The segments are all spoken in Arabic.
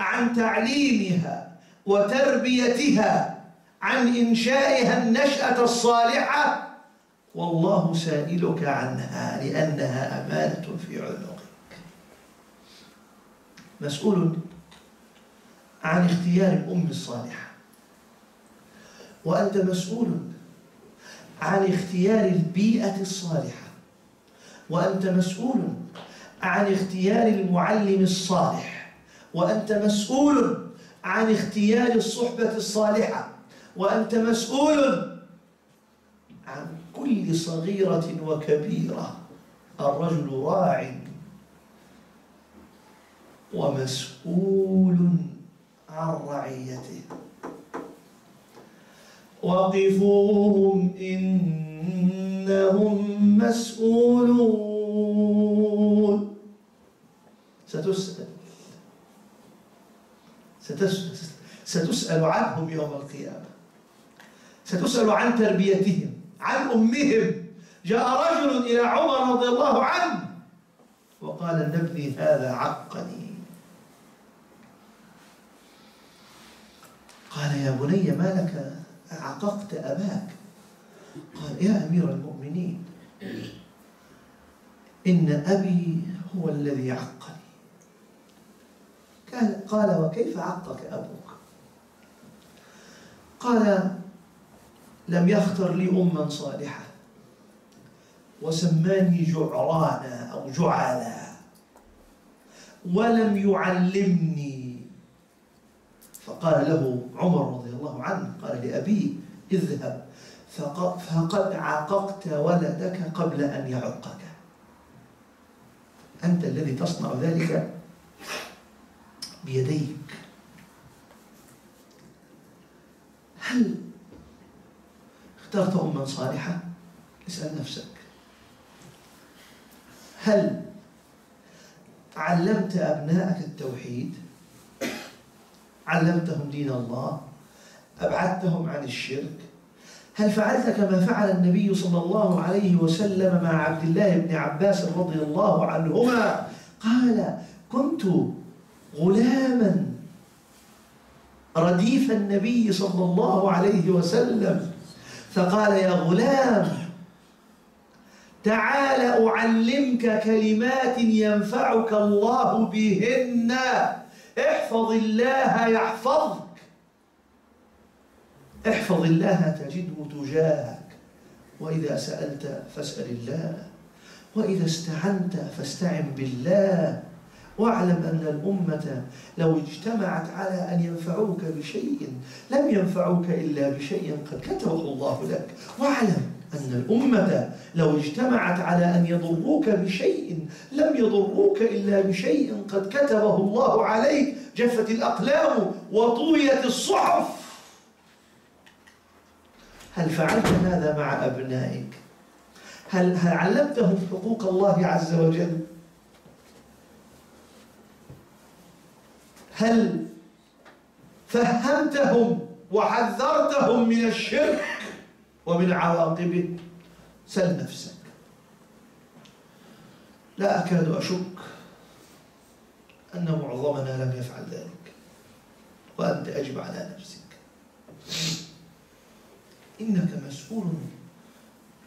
عن تعليمها وتربيتها عن إنشائها النشأة الصالحة. والله سائلك عنها لأنها أمانة في عنقك. مسؤول عن اختيار الأم الصالحة. وأنت مسؤول عن اختيار البيئة الصالحة. وأنت مسؤول عن اختيار المعلم الصالح. وأنت مسؤول عن اختيار الصحبة الصالحة وأنت مسؤول عن كل صغيرة وكبيرة. الرجل راع ومسؤول عن رعيته. وقفوهم إنهم مسؤولون. ستسأل. ستسأل, عنهم يوم القيامة. ستسأل عن تربيتهم عن أمهم. جاء رجل إلى عمر رضي الله عنه وقال ان ابني هذا عقني قال يا بني ما لك؟ عققت أباك. قال يا أمير المؤمنين إن أبي هو الذي عقني قال, وكيف عقك أبوك؟ قال لم يختر لي أما صالحة. وسماني جعرانا أو جعلا. ولم يعلمني. فقال له عمر رضي الله عنه قال لأبيه اذهب فقد عاققت ولدك قبل أن يعقك. أنت الذي تصنع ذلك؟ بيديك هل اخترت أما صالحة؟ اسأل نفسك هل علمت أبنائك التوحيد؟ علمتهم دين الله؟ أبعدتهم عن الشرك؟ هل فعلت كما فعل النبي صلى الله عليه وسلم مع عبد الله بن عباس رضي الله عنهما قال كنت غلاما. رديف النبي صلى الله عليه وسلم. فقال يا غلام تعال أعلمك كلمات ينفعك الله بهن. احفظ الله يحفظك. احفظ الله تجده تجاهك. وإذا سألت فاسأل الله وإذا استعنت فاستعن بالله. واعلم أن الأمة لو اجتمعت على أن ينفعوك بشيء لم ينفعوك إلا بشيء قد كتبه الله لك واعلم أن الأمة لو اجتمعت على أن يضروك بشيء لم يضروك إلا بشيء قد كتبه الله عليك جفت الأقلام وطويت الصحف هل فعلت هذا مع أبنائك؟ هل, هل علمتهم حقوق الله عز وجل؟ هل فهمتهم وحذرتهم من الشرك ومن عواقبه سل نفسك. لا أكاد أشك أن معظمنا لم يفعل ذلك وأنت أجب على نفسك. إنك مسؤول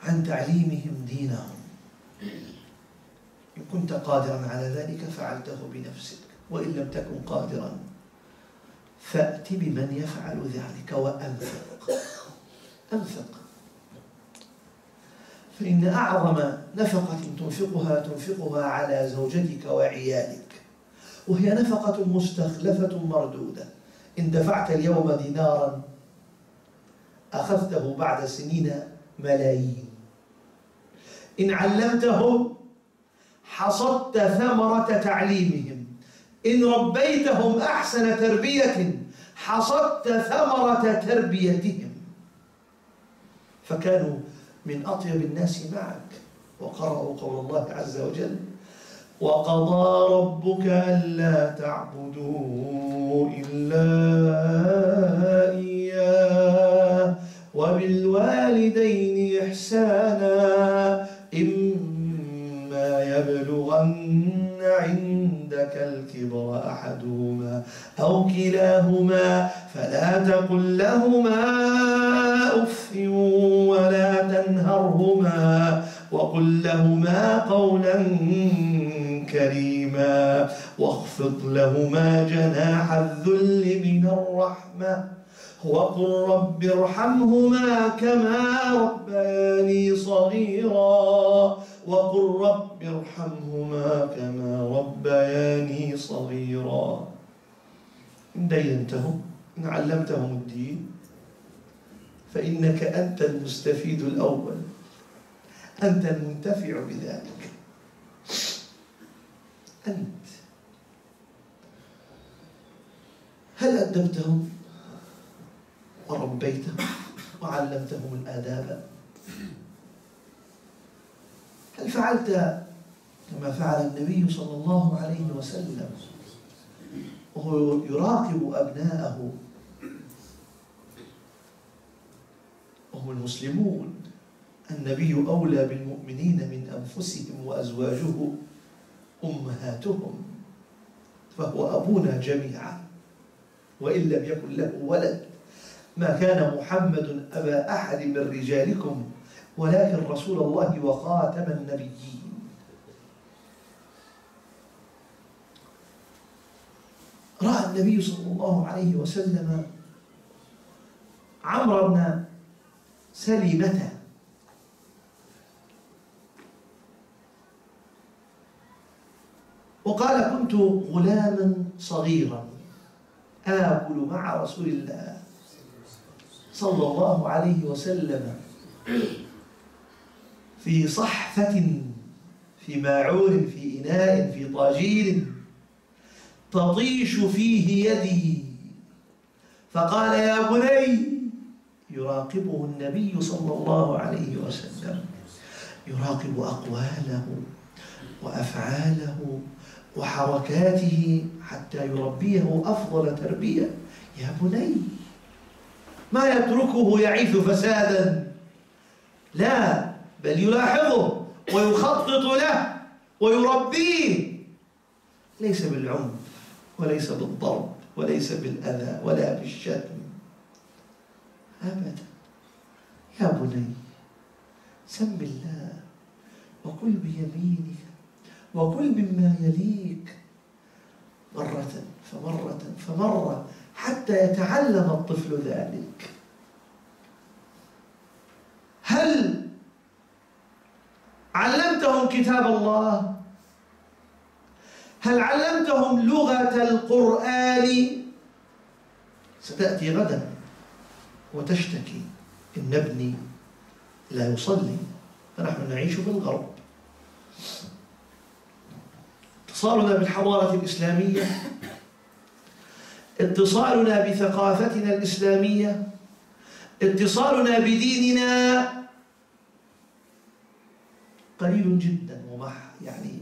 عن تعليمهم دينهم. إن كنت قادرا على ذلك فعلته بنفسك. وإن لم تكن قادرا فأت بمن يفعل ذلك وأنفق. أنفق. فإن أعظم نفقة تنفقها تنفقها على زوجتك وعيالك. وهي نفقة مستخلفة مردودة. إن دفعت اليوم دينارا أخذته بعد سنين ملايين. إن علمتهم حصدت ثمرة تعليمهم. إن ربيتهم أحسن تربية حصدت ثمرة تربيتهم. فكانوا من أطيب الناس معك. وقرأوا قول الله عز وجل وقضى ربك ألا تعبدوا إلا إياه وبالوالدين إحسانا. إما يبلغن عندك الكبر أحدهما أو كلاهما فلا تقل لهما أف ولا تنهرهما وقل لهما قولا كريما واخفض لهما جناح الذل من الرحمة وقل رب ارحمهما كما ربياني صغيرا وقل رب ارحمهما كما ربياني صغيرا. إن دينتهم إن علمتهم الدين فإنك أنت المستفيد الأول. أنت المنتفع بذلك. أنت. هل أدبتهم؟ وربيتهم وعلمتهم الآداب. هل فعلت كما فعل النبي صلى الله عليه وسلم؟ وهو يراقب أبناءه. وهم المسلمون. النبي أولى بالمؤمنين من أنفسهم وأزواجه أمهاتهم. فهو أبونا جميعا. وإن لم يكن له ولد. ما كان محمد أبا أحد من رجالكم ولكن رسول الله وخاتم النبيين. رأى النبي صلى الله عليه وسلم عمرو بن سلمة وقال كنت غلاما صغيرا آكل مع رسول الله صلى الله عليه وسلم. في صحفة في ماعون في إناء في طاجين تطيش فيه يدي. فقال يا بني يراقبه النبي صلى الله عليه وسلم. يراقب أقواله وأفعاله وحركاته حتى يربيه أفضل تربية. يا بني ما يتركه يعيث فسادا. لا بل يلاحظه ويخطط له ويربيه. ليس بالعنف وليس بالضرب وليس بالأذى ولا بالشتم. أبدا. يا بني سم الله وكل بيمينك وكل مما يليك. مرة فمرة فمرة حتى يتعلم الطفل ذلك هل علمتهم كتاب الله. هل علمتهم لغة القرآن؟ ستأتي غدا وتشتكي إن ابني لا يصلي فنحن نعيش في الغرب اتصالنا بالحضارة الإسلامية اتصالنا بثقافتنا الإسلامية اتصالنا بديننا قليل جدا ومح يعني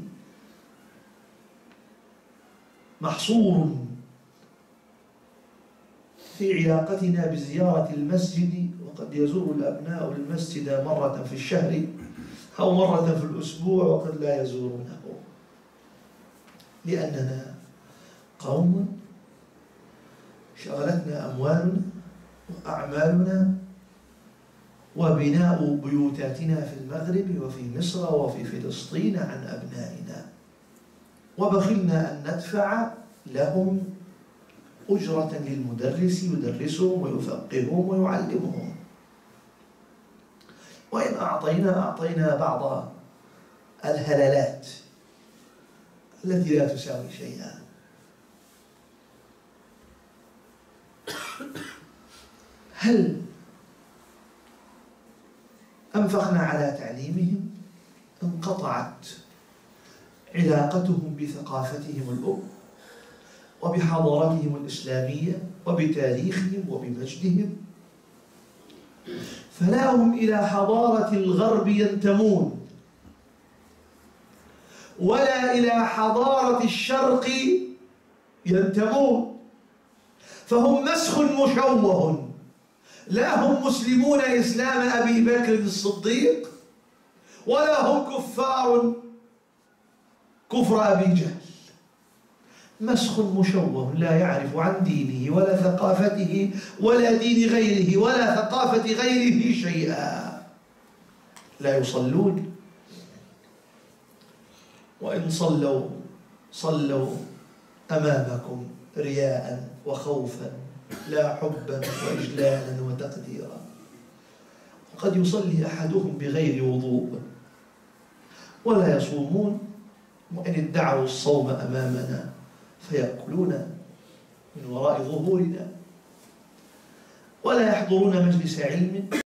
محصور في علاقتنا بزيارة المسجد وقد يزور الأبناء المسجد مرة في الشهر أو مرة في الأسبوع وقد لا يزورونه. لأننا قوم شغلتنا أموالنا وأعمالنا وبناء بيوتاتنا في المغرب وفي مصر وفي فلسطين عن أبنائنا. وبخلنا أن ندفع لهم أجرة للمدرس يدرسهم ويفقههم ويعلمهم. وإن أعطينا أعطينا بعض الهلالات التي لا تساوي شيئا. هل أنفقنا على تعليمهم انقطعت علاقتهم بثقافتهم الأم وبحضارتهم الإسلامية وبتاريخهم وبمجدهم. فلا هم إلى حضارة الغرب ينتمون ولا إلى حضارة الشرق ينتمون. فهم مسخ مشوه. لا هم مسلمون إسلام أبي بكر الصديق ولا هم كفار كفر أبي جهل. مسخ مشوه لا يعرف عن دينه ولا ثقافته ولا دين غيره ولا ثقافة غيره شيئا. لا يصلون. وإن صلوا صلوا أمامكم رياء وخوفا. لا حبا وإجلالا وتقديرا. وقد يصلي أحدهم بغير وضوء. ولا يصومون وإن ادعوا الصوم أمامنا فيأكلون من وراء ظهورنا. ولا يحضرون مجلس علم